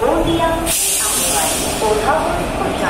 Audio, Outright, or or